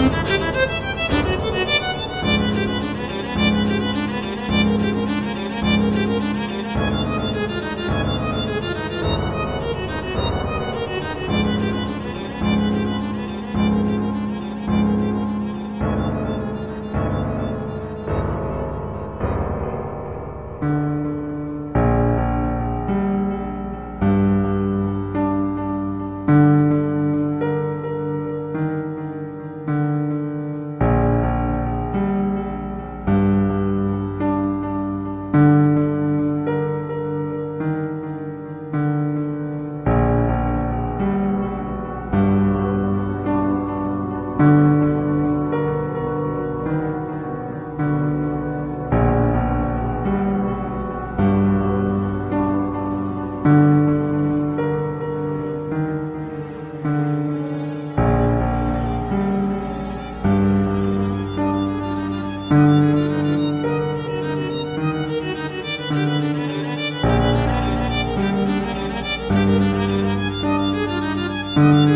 Música